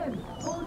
Ten, four,